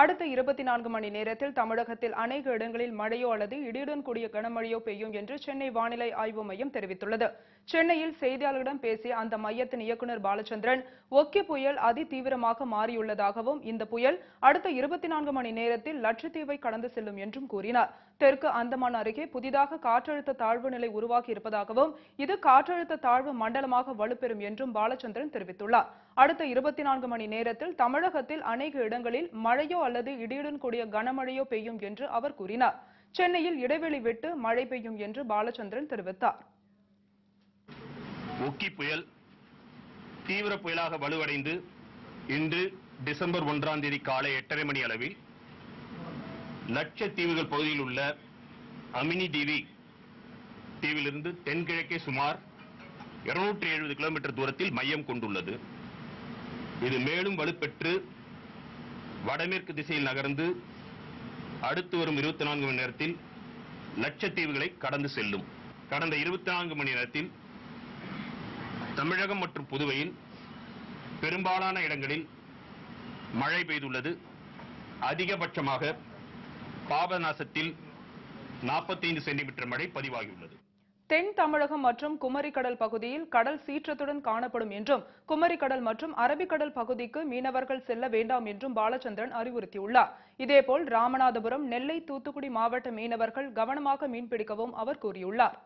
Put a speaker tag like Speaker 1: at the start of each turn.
Speaker 1: அடுத்த இருபத்தி நான்கு மணி நேரத்தில் தமிழகத்தில் அநேக இடங்களில் மழையோ அல்லது இடியுடன் கூடிய கனமழையோ பெய்யும் என்று சென்னை வானிலை ஆய்வு மையம் தெரிவித்துள்ளது சென்னையில் செய்தியாளர்களிடம் பேசிய அந்த மையத்தின் இயக்குநர் பாலச்சந்திரன் ஒக்கி புயல் அதிதீவிரமாக மாறியுள்ளதாகவும் இந்த புயல் அடுத்த இருபத்தி நான்கு மணி நேரத்தில் லட்சத்தீவை கடந்து செல்லும் என்றும் கூறினார் தெற்கு அந்தமான் அருகே புதிதாக காற்றழுத்த தாழ்வு நிலை உருவாகி இருப்பதாகவும் இது காற்றழுத்த தாழ்வு மண்டலமாக வலுப்பெறும் என்றும் பாலச்சந்திரன் தெரிவித்துள்ளார் அடுத்த இருபத்தி நான்கு மணி நேரத்தில் தமிழகத்தில் அநேக இடங்களில் மழையோ அல்லது இடியுடன் கூடிய கனமழையோ பெய்யும் என்று அவர் கூறினார் சென்னையில் இடைவெளி விட்டு மழை பெய்யும் என்று பாலச்சந்திரன் தெரிவித்தார்
Speaker 2: ஒக்கி புயல் தீவிர புயலாக வலுவடைந்து இன்று டிசம்பர் ஒன்றாம் தேதி காலை எட்டரை மணி அளவில் லட்சத்தீவுகள் பகுதியில் உள்ள அமினி தீவி தீவிலிருந்து தென்கிழக்கே சுமார் இருநூற்றி எழுபது கிலோமீட்டர் தூரத்தில் மையம் கொண்டுள்ளது இது மேலும் வலுப்பெற்று வடமேற்கு திசையில் நகர்ந்து அடுத்து வரும் இருபத்தி நான்கு மணி நேரத்தில் லட்சத்தீவுகளை கடந்து செல்லும் கடந்த இருபத்தி நான்கு மணி நேரத்தில் தமிழகம் மற்றும் புதுவையில் பெரும்பாலான இடங்களில் மழை பெய்துள்ளது அதிகபட்சமாக பாபநாசத்தில் நாற்பத்தைந்து சென்டிமீட்டர் மழை பதிவாகியுள்ளது
Speaker 1: தென் தமிழகம் மற்றும் குமரி கடல் பகுதியில் கடல் சீற்றத்துடன் காணப்படும் என்றும் குமரி கடல் மற்றும் அரபிக்கடல் பகுதிக்கு மீனவர்கள் செல்ல வேண்டாம் என்றும் பாலச்சந்திரன் அறிவுறுத்தியுள்ளார் இதேபோல் ராமநாதபுரம் நெல்லை தூத்துக்குடி மாவட்ட மீனவர்கள் கவனமாக மீன்பிடிக்கவும் அவர் கூறியுள்ளார்